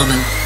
woman.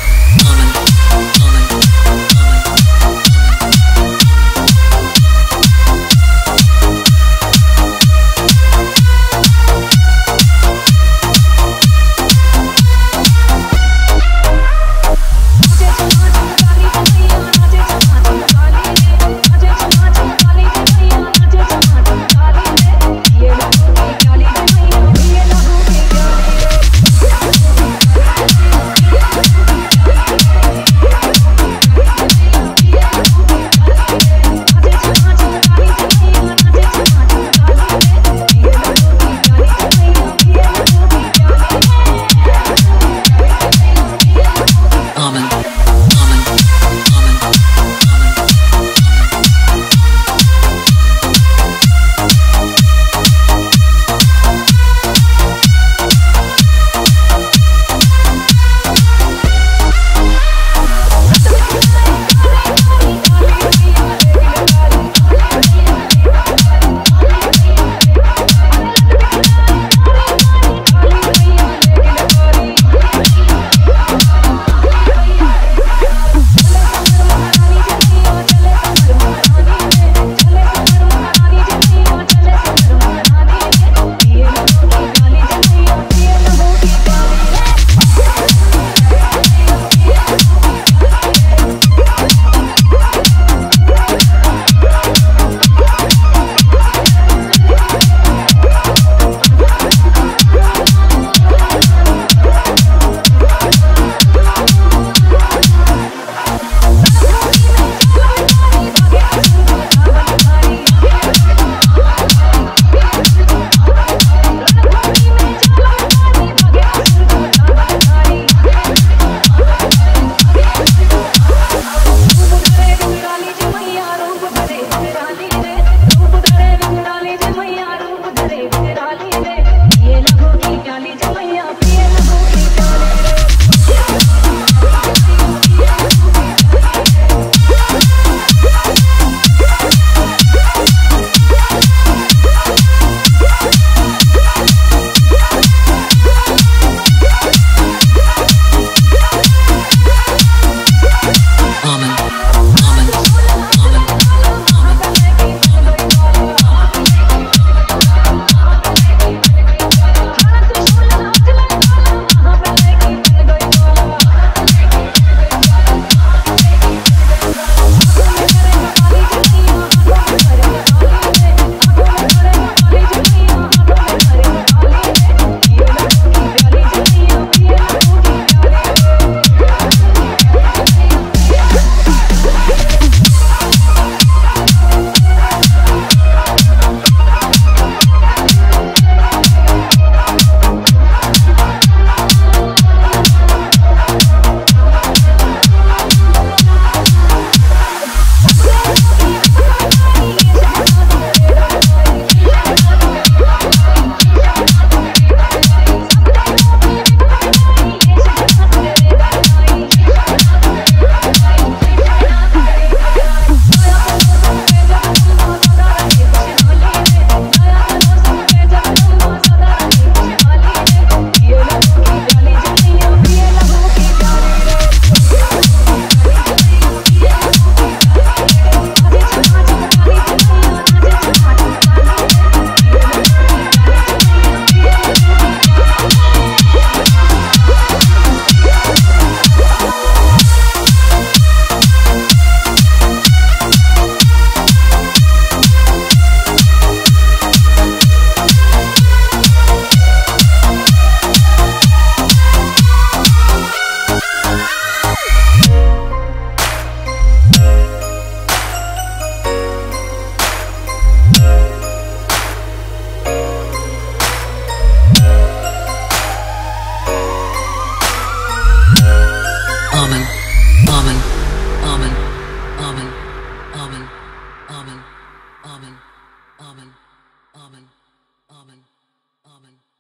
Amen.